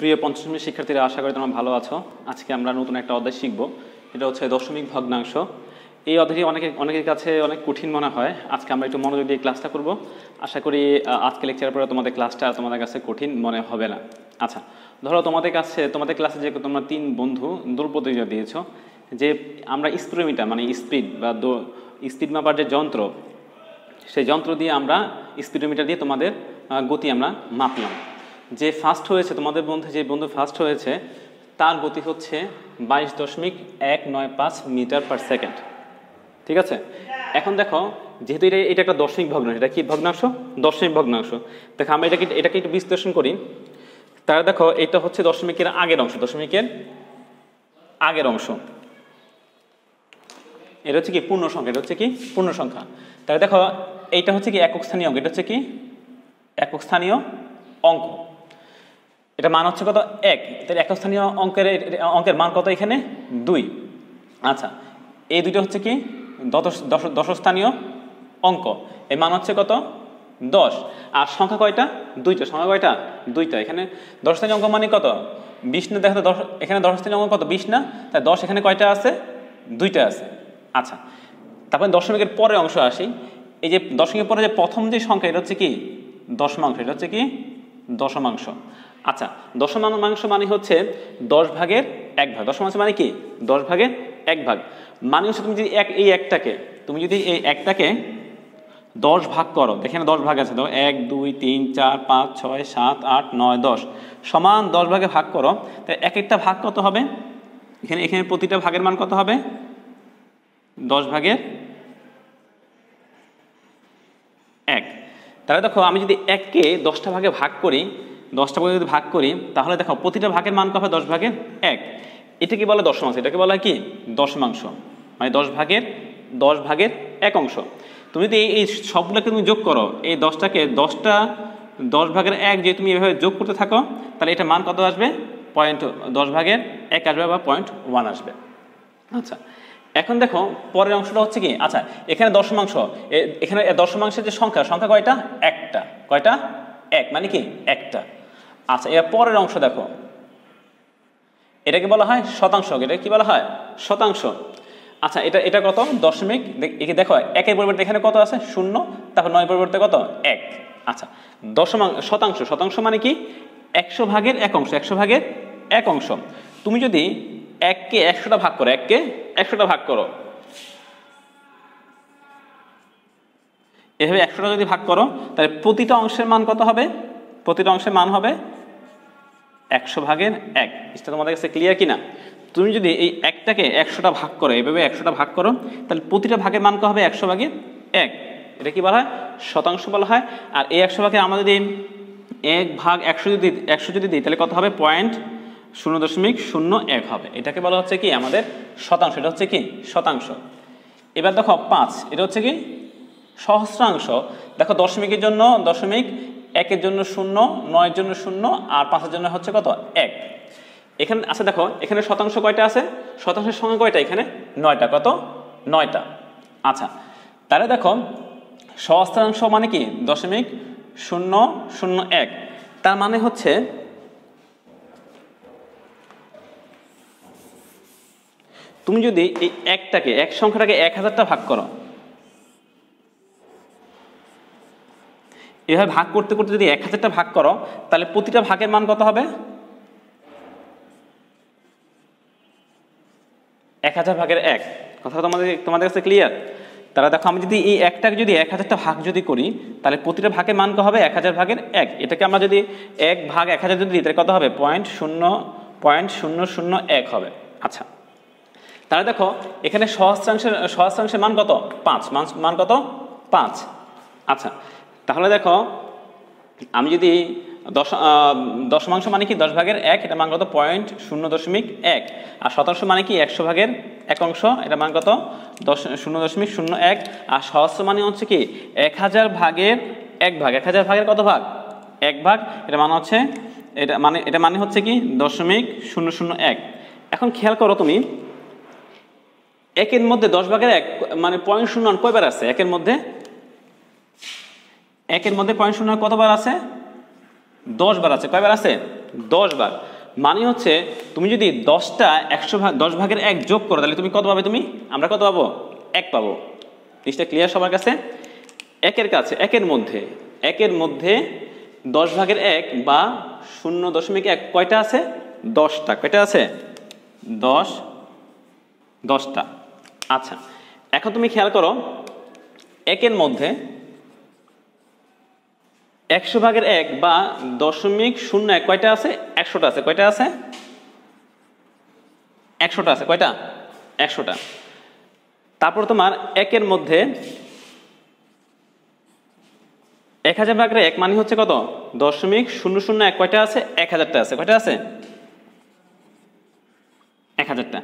প্রিয় পঞ্চম শ্রেণির শিক্ষার্থীরা, আশা করি তোমরা ভালো আছো। আজকে আমরা নতুন একটা অধ্যায় শিখব। এটা হচ্ছে দশমিক ভগ্নাংশ। এই অধ্যায়টি অনেকে, অনেকের কাছে অনেক কঠিন মনে হয়। আজকে আমরা একটু মনোযোগ দিয়ে ক্লাসটা করব। আশা করি আজকে লেকচারের পরে তোমাদের ক্লাসটা তোমাদের কাছে কঠিন মনে হবে না। আচ্ছা ধরো তোমাদের কাছে, তোমাদের ক্লাসে যে তোমরা তিন বন্ধু দূর প্রতিযোগিতা দিয়েছ, যে আমরা স্পিডোমিটার মানে স্পিড বা স্পিড মাপার যে যন্ত্র, সেই যন্ত্র দিয়ে আমরা স্পিডোমিটার দিয়ে তোমাদের গতি আমরা মাপলাম। যে ফার্স্ট হয়েছে, তোমাদের বন্ধু যে বন্ধু ফার্স্ট হয়েছে, তার গতি হচ্ছে বাইশ দশমিক এক নয় পাঁচ মিটার পার সেকেন্ড ঠিক আছে? এখন দেখো, যেহেতু এটা এটা একটা দশমিক ভগ্নাংশ, এটা কি ভগ্নাংশ? দশমিক ভগ্নাংশ। দেখো, আমরা এটাকে এটাকে একটু বিশ্লেষণ করি। তাহলে দেখো, এটা হচ্ছে দশমিকের আগের অংশ, দশমিকের আগের অংশ। এটা হচ্ছে কি পূর্ণ সংখ্যা এটা হচ্ছে কি পূর্ণ সংখ্যা তাহলে দেখো, এইটা হচ্ছে কি একক স্থানীয় অঙ্ক, এটা হচ্ছে কি একক স্থানীয় অঙ্ক। এটা মান হচ্ছে কত? এক। তাহলে একক স্থানীয় অঙ্কের অঙ্কের মান কত এখানে? দুই। আচ্ছা এই দুইটা হচ্ছে কি? দশ দশ, দশস্থানীয় অঙ্ক। এই মান হচ্ছে কত? দশ। আর সংখ্যা কয়টা? দুইটা। সংখ্যা কয়টা? দুইটা। এখানে দশস্থানীয় অঙ্ক মানে কত? বিশ না, দেখো দশ, এখানে দশস্থানীয় অঙ্ক কত? বিশ না? তাই দশ এখানে কয়টা আছে? দুইটা আছে। আচ্ছা তারপরে দশমিকের পরে অংশ আসি। এই যে দশমিকের পরে যে প্রথম যে সংখ্যা, এটা হচ্ছে কি? দশমাংশ। এটা হচ্ছে কি? দশমাংশ। আচ্ছা দশমাংশ মানে হচ্ছে দশ ভাগের এক ভাগ। দশমাংশ মানে কি? দশ ভাগের এক ভাগ। মানে হচ্ছে তুমি যদি এক, এই একটাকে, তুমি যদি এই একটাকে দশ ভাগ করো এখানে দশ ভাগ আছে তো। এক, দুই, তিন, চার, পাঁচ, ছয়, সাত, আট, নয়, দশ। সমান দশ ভাগে ভাগ করো তাহলে এক একটা ভাগ কত হবে? এখানে এখানে প্রতিটা ভাগের মান কত হবে? দশ ভাগের এক। তাহলে দেখো, আমি যদি এককে দশটা ভাগে ভাগ করি দশটা ভাগে যদি ভাগ করি, তাহলে দেখো প্রতিটা ভাগের মান কত দশ ভাগের এক। এটাকে বলে দশমাংশ? এটাকে বলা হয় কি? দশমাংশ। মানে দশ ভাগের দশ ভাগের এক অংশ। তুমি যদি এই- সবগুলোকে তুমি যোগ করো, এই দশটাকে দশটা, দশ ভাগের এক যে তুমি এভাবে যোগ করতে থাকো, তাহলে এটা মান কত আসবে? পয়েন্ট, দশ ভাগের এক আসবে বা পয়েন্ট ওয়ান আসবে। আচ্ছা এখন দেখো পরের অংশটা হচ্ছে কি? আচ্ছা এখানে দশমাংশ। এখানে দশমাংশের যে সংখ্যা সংখ্যা কয়টা? একটা। কয়টা? এক। মানে কি? একটা। আচ্ছা এর পরের অংশ দেখো। এটাকে বলা হয় শতাংশ। এটা কি বলা হয়? শতাংশ। আচ্ছা এটা এটা কত? দশমিক। একে দেখো, একের পরিবর্তে এখানে কত আছে? শূন্য। তারপর নয় পরিবর্তে কত? এক। আচ্ছা দশমাংশ শতাংশ। শতাংশ মানে কি? একশো ভাগের এক অংশ, একশো ভাগের এক অংশ। তুমি যদি এককে একশোটা ভাগ করো, এককে একশোটা ভাগ করো। এভাবে একশোটা যদি ভাগ করো, তাহলে প্রতিটা অংশের মান কত হবে? প্রতিটা অংশের মান হবে একশো ভাগের এক। এটা তোমাদের কাছে ক্লিয়ার কি না তুমি যদি এই একটাকে একশোটা ভাগ করো, এভাবে একশোটা ভাগ করো, তাহলে প্রতিটা ভাগের মান হবে? একশো ভাগের এক। এটা কি বলা হয়? শতাংশ বলা হয়। আর এই একশো ভাগে আমরা যদি এক ভাগ একশো যদি একশো যদি দিই, তাহলে কত হবে? পয়েন্ট শূন্য দশমিক শূন্য এক হবে। এটাকে বলা হচ্ছে কি? আমাদের শতাংশ। এটা হচ্ছে কি? শতাংশ। এবার দেখো পাঁচ। এটা হচ্ছে কি? সহস্রাংশ। দেখো দশমিকের জন্য দশমিক একের জন্য শূন্য, নয়ের জন্য শূন্য, আর পাঁচের জন্য হচ্ছে কত? এক। এখানে আছে দেখো, এখানে শতাংশ কয়টা আছে? শতাংশের সংখ্যা কয়টা এখানে? নয়টা। কত? নয়টা। আচ্ছা তাহলে দেখো, সহস্রাংশ মানে কি? দশমিক শূন্য শূন্য এক। তার মানে হচ্ছে, তুমি যদি এই একটাকে, এক সংখ্যাটাকে এক হাজারটা ভাগ করো এভাবে ভাগ করতে করতে যদি এক হাজারটা ভাগ করো, তাহলে প্রতিটা ভাগের মান কত হবে? এক হাজার ভাগের এক। কথা তোমাদের তোমাদের কাছে ক্লিয়ার তাহলে দেখো, আমি যদি এই একটাকে যদি এক হাজারটা ভাগ যদি করি, তাহলে প্রতিটা ভাগের মান কত হবে? এক হাজার ভাগের এক। এটাকে আমরা যদি এক ভাগ এক হাজার যদি তাহলে কত হবে? পয়েন্ট শূন্য পয়েন্ট শূন্য শূন্য এক হবে। আচ্ছা। তাহলে দেখো, এখানে সহস্রাংশের সহস্রাংশের মান কত? পাঁচ। মান মান কত? পাঁচ। আচ্ছা। তাহলে দেখো, আমি যদি দশ দশমাংশ মানে কি? দশ ভাগের এক, এটা মান কত? পয়েন্ট শূন্য দশমিক এক। আর শতাংশ মানে কি? একশো ভাগের এক অংশ, এটা মান কত? দশ, শূন্য দশমিক শূন্য এক। আর সহস্র মানে হচ্ছে কি? এক হাজার ভাগের এক ভাগ। এক হাজার ভাগের কত ভাগ? এক ভাগ। এটা মানে হচ্ছে, এটা মানে এটা মানে হচ্ছে কি? দশমিক শূন্য শূন্য এক। এখন খেয়াল করো তুমি, একের মধ্যে দশ ভাগের এক মানে পয়েন্ট শূন্য কয়বার আছে? একের মধ্যে একের মধ্যে পয়েন্ট শূন্য কতবার আছে? দশ বার আছে। কয়বার আছে? দশ বার মানে হচ্ছে, তুমি যদি দশটা একশো ভাগ, দশ ভাগের এক যোগ করো, তাহলে তুমি কত পাবে তুমি? আমরা কত পাবো? এক পাবো। জিনিসটা ক্লিয়ার সবার কাছে? একের কাছে, একের মধ্যে। একের মধ্যে দশ ভাগের এক বা শূন্য দশমিক এক, কয়টা আছে? দশটা। কয়টা আছে? দশ। দশটা। আচ্ছা এখন তুমি খেয়াল করো, একের মধ্যে একশো ভাগের এক বা দশমিক শূন্য এক, কয়টা আছে? একশোটা আছে। কয়টা আছে? একশোটা আছে। কয়টা? একশোটা। তারপর তোমার একের মধ্যে এক হাজার ভাগের এক মানে হচ্ছে কত? দশমিক শূন্য শূন্য এক। কয়টা আছে? এক হাজারটা আছে। কয়টা আছে? এক হাজারটা।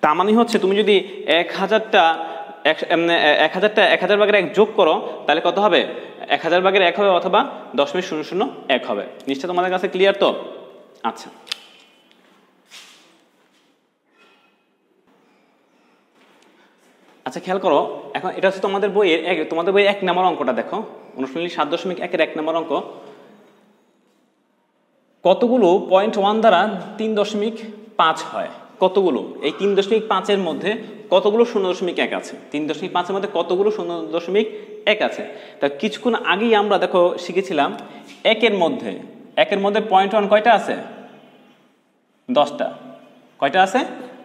তার মানে হচ্ছে তুমি যদি এক হাজারটা, এক এক হাজারটা, এক হাজার ভাগের এক যোগ করো, তাহলে কত হবে? এক হাজার ভাগের এক হবে অথবা দশমিক শূন্য শূন্য এক হবে। নিশ্চয় তোমাদের কাছে ক্লিয়ার তো? আচ্ছা। আচ্ছা খেয়াল করো, এখন এটা হচ্ছে তোমাদের বইয়ের এক, তোমাদের বইয়ের এক নম্বর অঙ্কটা দেখো। অনুশীলনী সাত দশমিক একের এক নম্বর অঙ্ক। কতগুলো পয়েন্ট ওয়ান দ্বারা তিন দশমিক পাঁচ হয়? কতগুলো? এই তিন দশমিক পাঁচের মধ্যে কতগুলো শূন্য দশমিক এক আছে? তিন দশমিক পাঁচের মধ্যে কতগুলো শূন্য দশমিক এক আছে? তা কিছুক্ষণ আগেই আমরা দেখো শিখেছিলাম একের মধ্যে একের মধ্যে পয়েন্ট ওয়ান কয়টা আছে? দশটা। কয়টা আছে?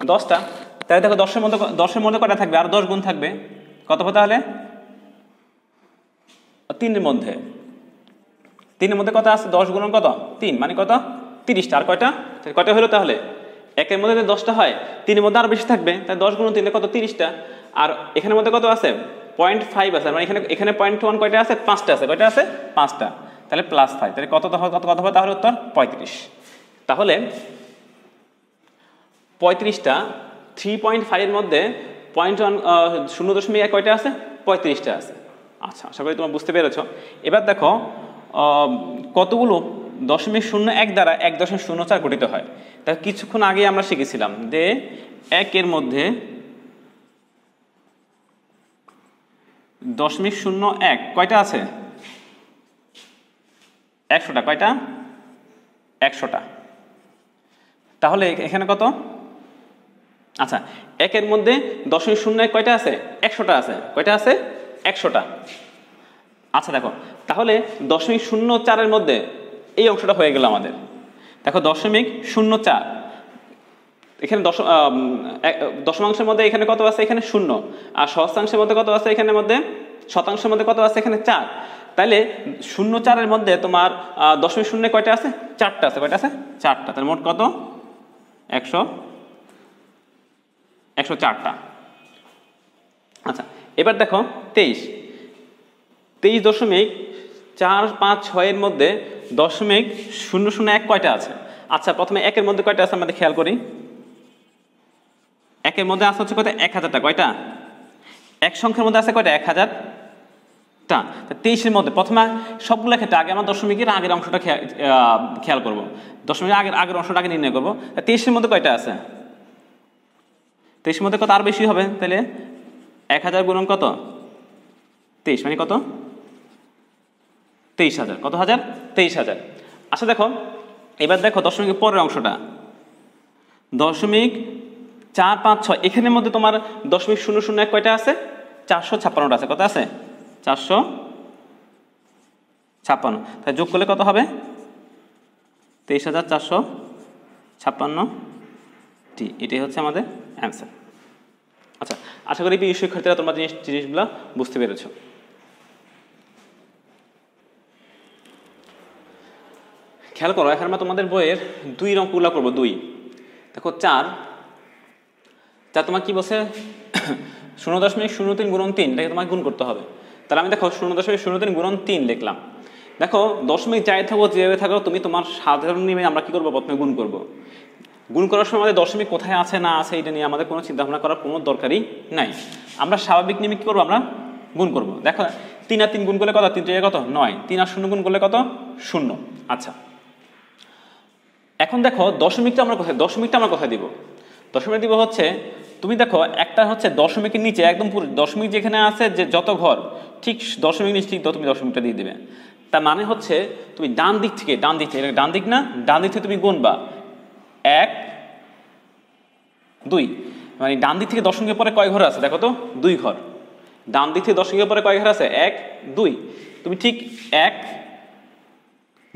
দশটা। তাহলে দেখো দশের মধ্যে দশের মধ্যে কয়টা থাকবে? আর দশ গুণ থাকবে। কত তাহলে? তিনের মধ্যে। তিনের মধ্যে কত আছে? দশ গুণ কত? তিন। মানে কত? তিরিশটা। আর কয়টা? কয়টা হলো তাহলে? একের মধ্যে দশটা হয়, তিনের মধ্যে আরও বেশি থাকবে তাই দশ গুণ তিনে কত? তিরিশটা। আর এখানের মধ্যে কত আছে? পয়েন্ট ফাইভ আছে। মানে এখানে এখানে পয়েন্ট ওয়ান কয়টা আছে? পাঁচটা আছে। কয়টা আছে? পাঁচটা। তাহলে প্লাস ফাইভ তাহলে কত কত কত হবে? তাহলে উত্তর পঁয়ত্রিশ। তাহলে পঁয়ত্রিশটা থ্রি পয়েন্ট ফাইভের মধ্যে পয়েন্ট ওয়ান শূন্য দশমিক এক কয়টা আছে? পঁয়ত্রিশটা আছে। আচ্ছা আশা করি তোমরা বুঝতে পেরেছ। এবার দেখো কতগুলো দশমিক শূন্য এক দ্বারা এক দশমিক শূন্য চার গঠিত হয়। তা কিছুক্ষণ আগে আমরা শিখেছিলাম যে একের মধ্যে দশমিক শূন্য এক কয়টা আছে? একশোটা। কয়টা? একশোটা। তাহলে এখানে কত? আচ্ছা একের মধ্যে দশমিক শূন্য এক কয়টা আছে? একশোটা আছে। কয়টা আছে? একশোটা। আচ্ছা দেখো, তাহলে দশমিক শূন্য চারের মধ্যে এই অংশটা হয়ে গেল আমাদের। দেখো দশমিক শূন্য চার। এখানে দশ দশমাংশের মধ্যে এখানে কত আছে? এখানে শূন্য। আর সহস্রাংশের মধ্যে কত আছে? এখানের মধ্যে, শতাংশের মধ্যে কত আছে? এখানে চার। তাহলে শূন্য চারের মধ্যে তোমার দশমিক শূন্য কয়টা আছে? চারটা আছে। কয়টা আছে? চারটা। তাহলে মোট কত? একশো একশো চারটা। আচ্ছা এবার দেখো, তেইশ। তেইশ দশমিক চার পাঁচ ছয়ের মধ্যে দশমিক শূন্য শূন্য এক কয়টা আছে? আচ্ছা প্রথমে একের মধ্যে কয়টা আছে আমাদের খেয়াল করি। একের মধ্যে আছে হচ্ছে কয়টা? এক হাজারটা, কয়টা? এক সংখ্যার মধ্যে আছে কয়টা? এক হাজার টা তেইশের মধ্যে, প্রথমে সবগুলো ক্ষেত্রে আগে আমরা দশমিকের আগের অংশটা খেয়াল করব। দশমিকের আগের আগের অংশটা আগে নির্ণয় করব। তেইশের মধ্যে কয়টা আছে? তেইশের মধ্যে কত আর বেশি হবে তাহলে? এক হাজার গুণন কত? তেইশ মানে কত? তেইশ হাজার। কত হাজার? তেইশ হাজার। আচ্ছা দেখো, এবার দেখো দশমিকের পরের অংশটা। দশমিক চার পাঁচ ছয়। এখানের মধ্যে তোমার দশমিক শূন্য শূন্য এক কয়টা আছে? চারশো ছাপ্পান্নটা আছে। কত আছে? চারশো ছাপ্পান্ন। তাই যোগ করলে কত হবে? তেইশ হাজার চারশো ছাপ্পান্ন টি। এটাই হচ্ছে আমাদের অ্যান্সার। আচ্ছা আশা করি শিক্ষার্থীরা তোমরা জিনিস জিনিসগুলো বুঝতে পেরেছ। খেয়াল করো, এখন আমরা তোমাদের বইয়ের দুই অঙ্কগুলো করব, দুই। দেখো, চার। চার তোমার কি বসে শূন্য দশমিক শূন্য তিন গুণন তিন, এটাকে তোমাকে গুণ করতে হবে। তাহলে আমি দেখো, শূন্য দশমিক শূন্য তিন গুণন তিন লিখলাম দেখো, দশমিক যাই থাকো, যেভাবে থাকো, তুমি তোমার সাধারণ নিয়মে আমরা কি করব? প্রথমে গুণ করব। গুণ করার সময় আমাদের দশমিক কোথায় আছে, না আছে, এটা নিয়ে আমাদের কোনো চিন্তা ভাবনা করার কোনো দরকারই নাই। আমরা স্বাভাবিক নিয়মে কী করব? আমরা গুণ করব। দেখো, তিন আর তিন গুণ করলে কত? তিন কত? নয়। তিন আর শূন্য গুণ করলে কত? শূন্য। আচ্ছা। এখন দেখো, দশমিকটা আমরা কোথায় দশমিকটা আমরা কোথায় দিব? দশমিক দিব হচ্ছে, তুমি দেখো, একটা হচ্ছে দশমিকের নিচে, একদম পুরো দশমিক যেখানে আছে যে যত ঘর, ঠিক দশমিক নিচে ঠিক তুমি দশমিকটা দিয়ে দিবে। তার মানে হচ্ছে, তুমি ডান দিক থেকে, ডান দিক থেকে, ডান দিক না, ডান দিক থেকে তুমি গুনবা। এক, দুই মানে ডান দিক থেকে দশমিকের পরে কয় ঘর আছে? দেখো তো, দুই ঘর। ডান দিক থেকে দশমিকের পরে কয় ঘর আছে? এক, দুই। তুমি ঠিক এক,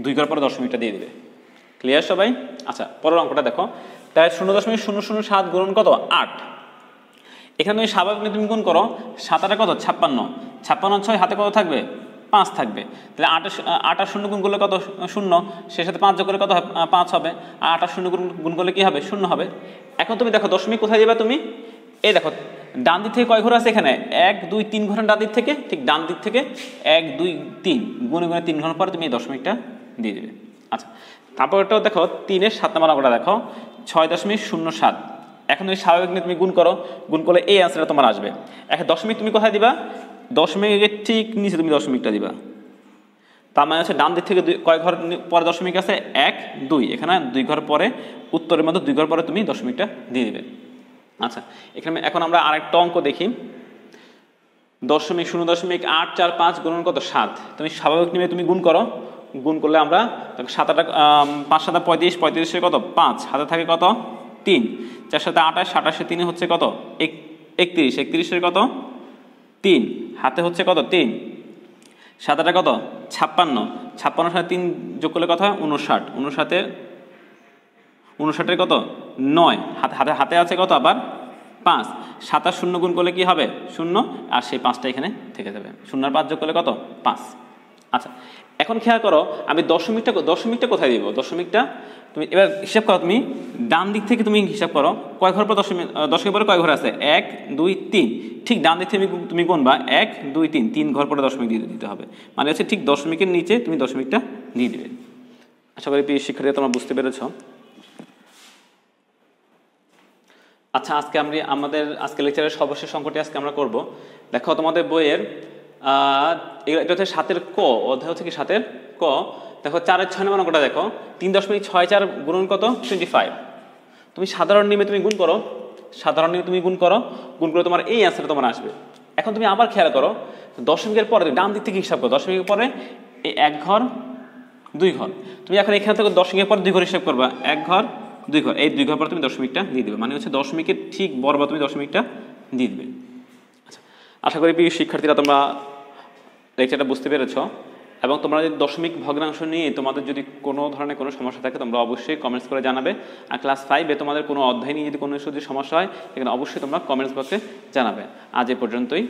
দুই ঘর পরে দশমিকটা দিয়ে দিবে। ক্লিয়ার সবাই? আচ্ছা পরের অঙ্কটা দেখো। তাই শূন্য দশমিক শূন্য শূন্য সাত গুণন কত? আট। এখানে তুমি স্বাভাবিক তুমি গুণ করো, সাত আটা কত? ছাপ্পান্ন। ছাপ্পান্ন ছয় হাতে কত থাকবে? পাঁচ থাকবে। তাহলে আট আট আর শূন্য গুণ করলে কত? শূন্য। সে সাথে পাঁচ যোগ করলে কত পাঁচ হবে। আর আট আর শূন্য গুণ গুণ করলে কী হবে? শূন্য হবে। এখন তুমি দেখো, দশমিক কোথায় যাবে তুমি? এই দেখো, ডান দিক থেকে কয় ঘর আছে এখানে? এক, দুই, তিন ঘরের ডান দিক থেকে? ঠিক ডান দিক থেকে এক, দুই, তিন। গুণে গুণে তিন ঘর পরে তুমি এই দশমিকটা দিয়ে দেবে। আচ্ছা তারপরটাও দেখো, তিনের সাত নম্বর অঙ্কটা দেখো, ছয় দশমিক শূন্য সাত। এখন তুমি স্বাভাবিক নিয়ে তুমি গুণ করো, গুণ করলে এই অ্যান্সারটা তোমার আসবে। এখন দশমিক তুমি কোথায় দিবা? দশমিকের ঠিক নিচে তুমি দশমিকটা দিবা। তার মানে হচ্ছে ডান দিক থেকে দুই কয় ঘর পরে দশমিক আছে? এক, দুই। এখানে দুই ঘর পরে, উত্তরের মধ্যে দুই ঘর পরে তুমি দশমিকটা দিয়ে দেবে। আচ্ছা এখানে এখন আমরা আরেকটা অঙ্ক দেখি। দশমিক শূন্য দশমিক আট চার পাঁচ গুণন কত? সাত। তুমি স্বাভাবিক নিয়ে তুমি গুণ করো। গুণ করলে আমরা সাত আটা পাঁচ সাতা পঁয়ত্রিশ, পঁয়ত্রিশে কত? পাঁচ। হাতে থাকে কত? তিন। চার সাথে আঠাশ আঠাশে তিনে হচ্ছে কত? এক একত্রিশ। একত্রিশের কত? তিন। হাতে হচ্ছে কত? তিন। সাত আটা কত? ছাপ্পান্ন। ছাপ্পান্ন সাথে তিন যোগ করলে কত হয়? উনষাট। উনষাটে উনষাটের কত? নয়। হাতে হাতে হাতে আছে কত আবার? পাঁচ। সাতাশ শূন্য গুণ করলে কি হবে? শূন্য। আর সেই পাঁচটা এখানে থেকে যাবে। শূন্য আর পাঁচ যোগ করলে কত? পাঁচ। আচ্ছা এখন খেয়াল করো, আমি দশমিকটা দশমিকটা কোথায় দিব? দশমিকটা, তুমি এবার হিসাব করো তুমি, ডান দিক থেকে তুমি হিসাব করো, কয় ঘর পর দশমিক দশমিক পরে কয় ঘর আছে? এক, দুই, তিন। ঠিক ডান দিক থেকে তুমি- গুনবা, এক, দুই, তিন। তিন ঘর পরে দশমিক দিয়ে দিতে হবে। মানে হচ্ছে ঠিক দশমিকের নিচে তুমি দশমিকটা দিয়ে দিবে আশা করি শিক্ষার্থীরা তোমরা বুঝতে পেরেছ। আচ্ছা আজকে আমরা আমাদের আজকে লেকচারের সর্বশেষ অঙ্কটি আজকে আমরা করব। দেখো, তোমাদের বইয়ের এটা হচ্ছে সাতের ক, অধ্যায় হচ্ছে কি সাতের ক। দেখো, চারের ছয় নম্বর অঙ্কটা দেখো। তিন দশমিক ছয় চার গুণন কত? টোয়েন্টি ফাইভ তুমি সাধারণ নিয়মে তুমি গুণ করো। সাধারণ নিয়মে তুমি গুণ করো। গুণ করে তোমার এই অ্যান্সার তোমার আসবে। এখন তুমি আবার খেয়াল করো, দশমিকের পরে ডান দিক থেকে হিসাব করো। দশমিকের পরে এই এক ঘর, দুই ঘর। তুমি এখন এখান থেকে দশমিকের পর দুই ঘর হিসাব করবা। এক ঘর, দুই ঘর। এই দুই ঘর পর তুমি দশমিকটা দিয়ে দেবে। মানে হচ্ছে দশমিকের ঠিক বরাবর তুমি দশমিকটা দিয়ে দেবে। আচ্ছা আশা করি শিক্ষার্থীরা তোমরা লেকচারটা বুঝতে পেরেছ? এবং তোমরা যদি দশমিক ভগ্নাংশ নিয়ে তোমাদের যদি কোনো ধরনের কোনো সমস্যা থাকে, তোমরা অবশ্যই কমেন্টস করে জানাবে। আর ক্লাস ফাইভে তোমাদের কোনো অধ্যায় নিয়ে যদি কোনো যদি সমস্যা হয়, এখানে অবশ্যই তোমরা কমেন্টস বক্সে জানাবে। আজ এ পর্যন্তই।